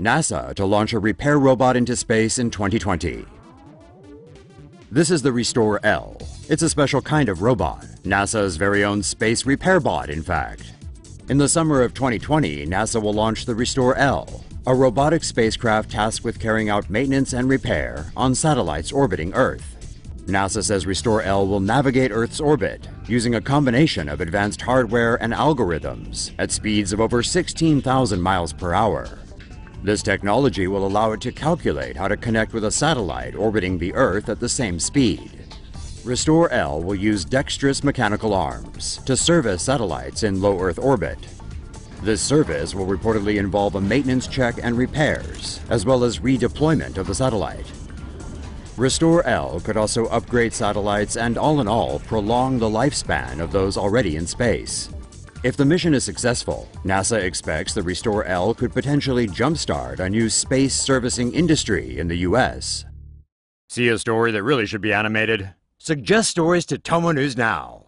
NASA to launch a repair robot into space in 2020. This is the Restore L. It's a special kind of robot, NASA's very own space repair bot, in fact. In the summer of 2020, NASA will launch the Restore L, a robotic spacecraft tasked with carrying out maintenance and repair on satellites orbiting Earth. NASA says Restore L will navigate Earth's orbit using a combination of advanced hardware and algorithms at speeds of over 16,000 miles per hour. This technology will allow it to calculate how to connect with a satellite orbiting the Earth at the same speed. Restore L will use dexterous mechanical arms to service satellites in low Earth orbit. This service will reportedly involve a maintenance check and repairs, as well as redeployment of the satellite. Restore L could also upgrade satellites and, all in all, prolong the lifespan of those already in space. If the mission is successful, NASA expects the Restore L could potentially jumpstart a new space servicing industry in the U.S. See a story that really should be animated? Suggest stories to Tomo News now.